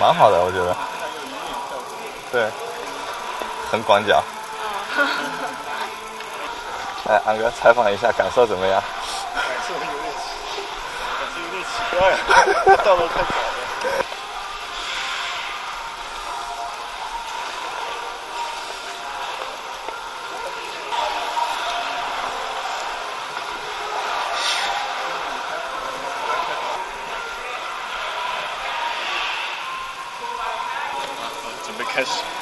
蛮好的，我觉得。对，很广角。来，安哥采访一下，感受怎么样？感受有点，感受有点奇怪，道路太早 because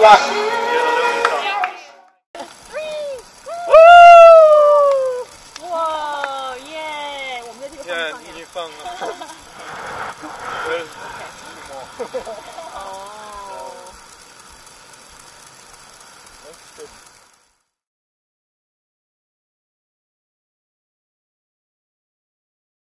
哇哇耶我们这个已经放了。哦。